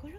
过肉。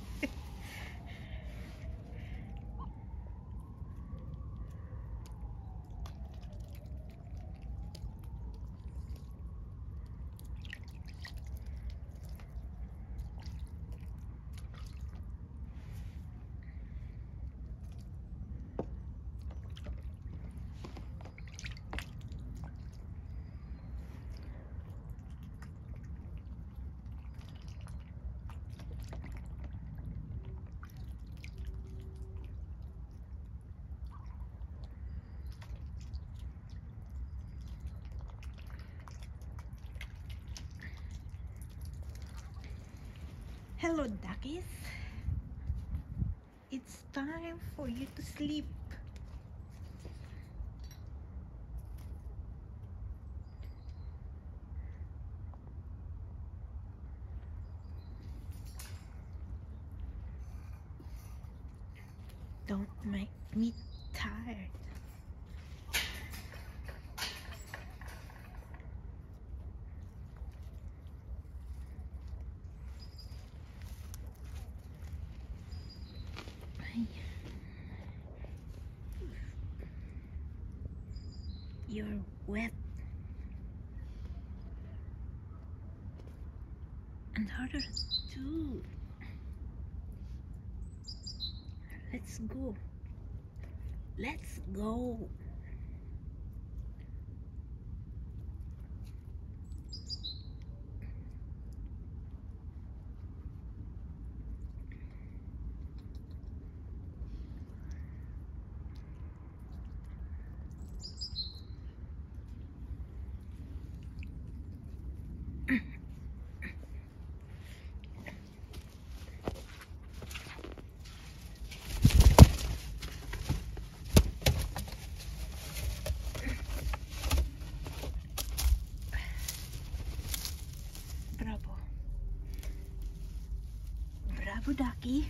Hello, duckies. It's time for you to sleep. Don't make me tired. You're wet and harder too. Let's go. Let's go. Bravo. Bravo, Ducky.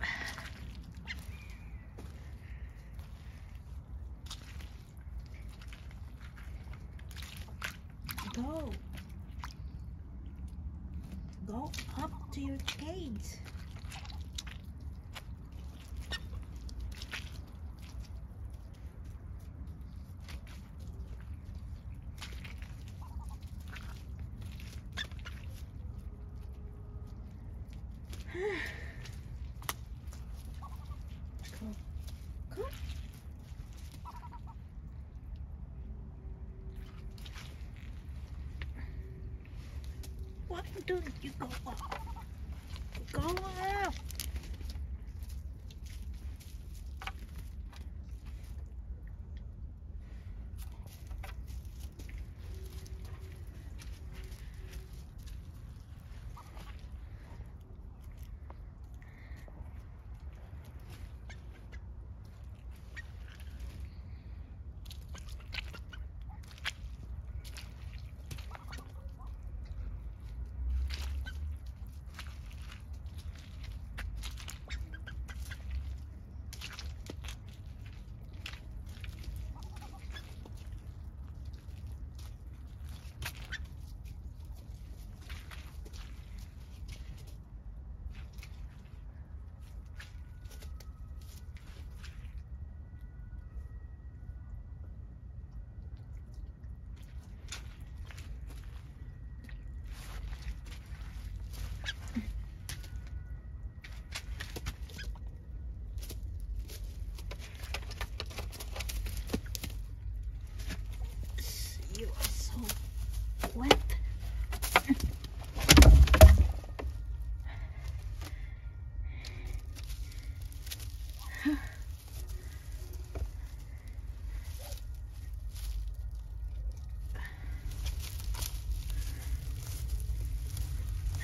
Eh? Go. Go up to your cage. Go. Go. Don't you go off. Go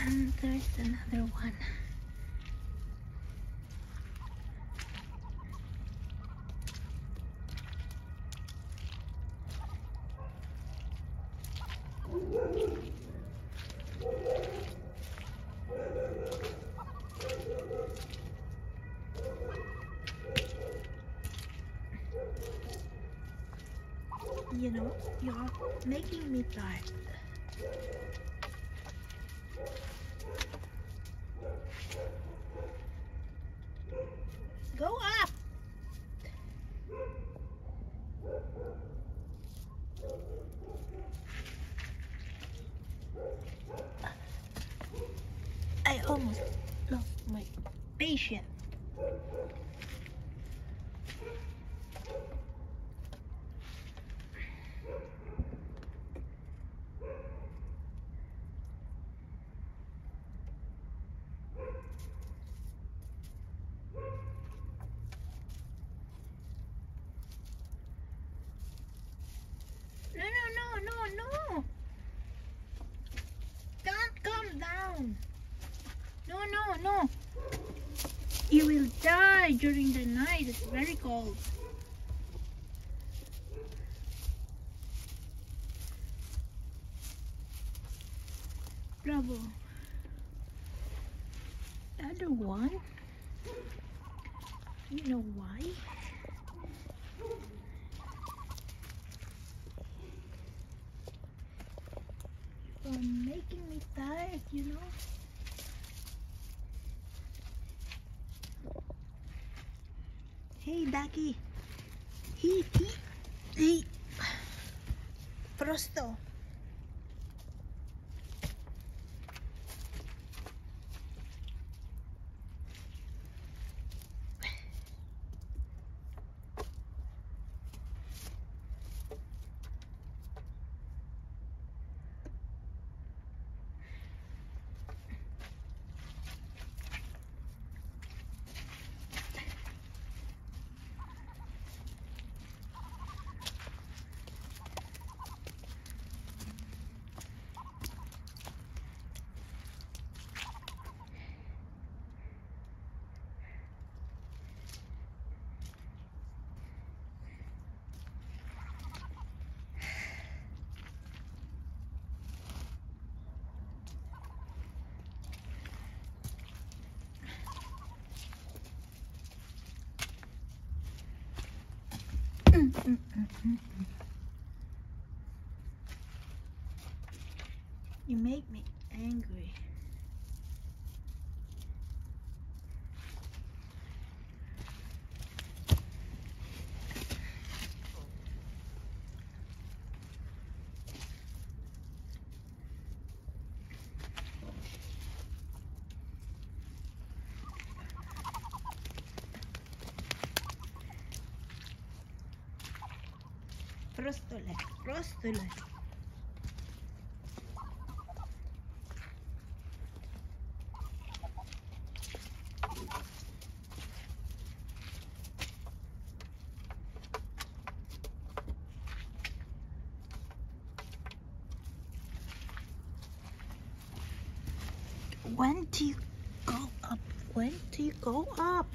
up. another one. You know, you're making me tired. Patience. No, no, no, no, no. Don't come down. No, no, no. You will die during the night. It's very cold. Bravo. The other one. You know why? You're making me tired, you know? Hey, Ducky. He, he, he. Prosto. 嗯嗯嗯嗯。Prostole, prostole. When do you go up? When do you go up?